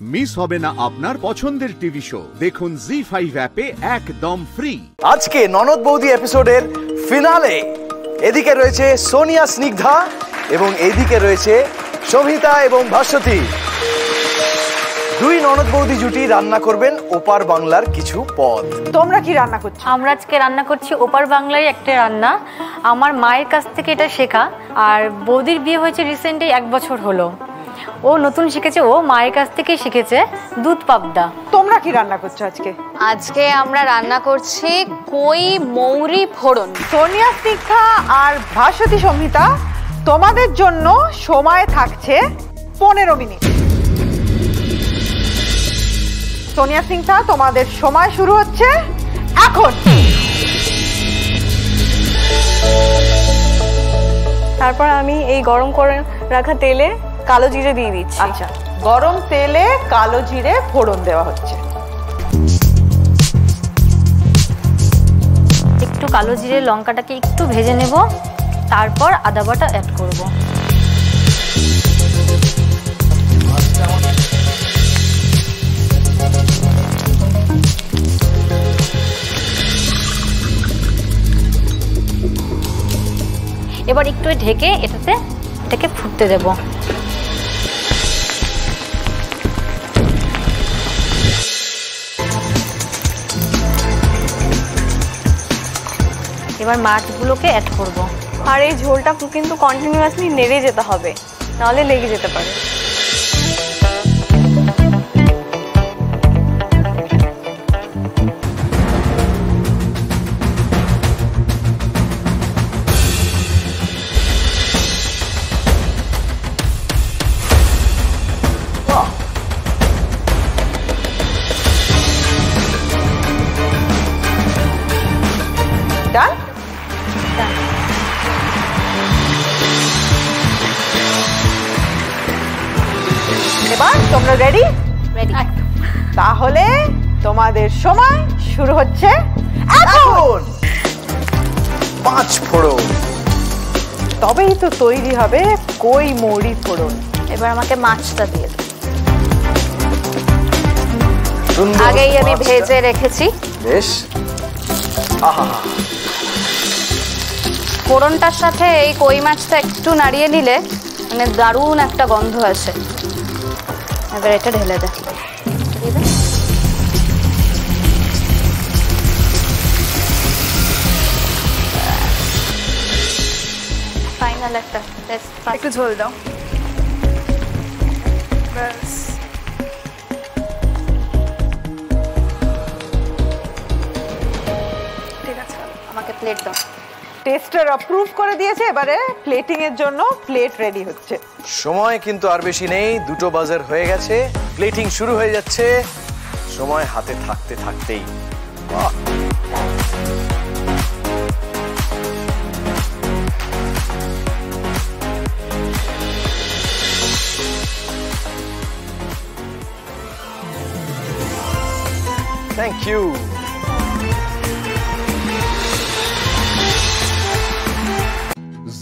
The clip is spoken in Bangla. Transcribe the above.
মিস হবে না আপনার পছন্দের টিভি শো। দেখুন জি ফাইভ অ্যাপে একদম ফ্রি আজকে ননদ বৌদি এপিসোডের ফিনালে এদিকে রয়েছে সোনিয়া স্নিগ্ধা এবং এদিকে রয়েছে সভিতা এবং ভাস্বতী। দুই ননদ বৌদি জুটি রান্না করবেন ওপার বাংলার কিছু পদ। তোমরা কি রান্না করছ? আমরা আজকে রান্না করছি ওপার বাংলার একটা রান্না। আমার মায়ের কাছ থেকে এটা শেখা। আর বৌদির বিয়ে হয়েছে রিসেন্টলি এক বছর হলো। ও নতুন শিখেছে ও মায়ের কাছ থেকেই শিখেছে দুধ পাবদা। তোমরা কি রান্না করছ আজকে? আজকে আমরা রান্না করছি কই মৌরি ফোড়ন। সোনিয়া স্নিগ্ধা আর ভাস্বতী সংহিতা তোমাদের জন্য সময় থাকছে পনেরো মিনিট। সোনিয়া সিংহা তোমাদের সময় শুরু হচ্ছে এখন। তারপর আমি এই গরম করে রাখা তেলে কালো জিরে দিয়ে দিচ্ছি। আচ্ছা গরম তেলে কালো জিরে ফোড়ন দেওয়া হচ্ছে। একটু কালো জিরে লঙ্কাটাকে একটু ভেজে নেব তারপর আদা বাটা অ্যাড করব। এবার একটু ঢেকে এটাতে এটাকে ফুটতে দেব। এবার মাছগুলোকে অ্যাড করব। আর এই ঝোলটা কিন্তু কন্টিনিউয়াসলি নেড়ে যেতে হবে, নাহলে লেগে যেতে পারে। ডান এবার তোমরা রেডি রেডি তাহলে তোমাদের সময় শুরু হচ্ছে এখন। পাঁচ ফোড়ন। তবেই তো তৈরি হবে কই মৌরি ফোড়ন। এবার আমাকে মাছটা দিয়ে দাও। আগেই আমি ভেজে রেখেছি। বেশ। আহা। ফোড়নটার সাথে এই কই মাছটা একটু নাড়িয়ে নিলে মানে দারুণ একটা গন্ধ আছে এবার এটা ঢেলে দে। ফাইনাল একটা একটু ঝোল দাও। ব্যাস। ঠিক আছে আমাকে প্লেট দাও। টেস্টার অ্যাপ্রুভ করে দিয়েছে, এবারে প্লেটিং এর জন্য প্লেট রেডি হচ্ছে। সময় কিন্তু আর বেশি নেই, দুটো বাজার হয়ে গেছে প্লেটিং শুরু হয়ে যাচ্ছে, সময় হাতে থাকতে থাকতেই। Thank you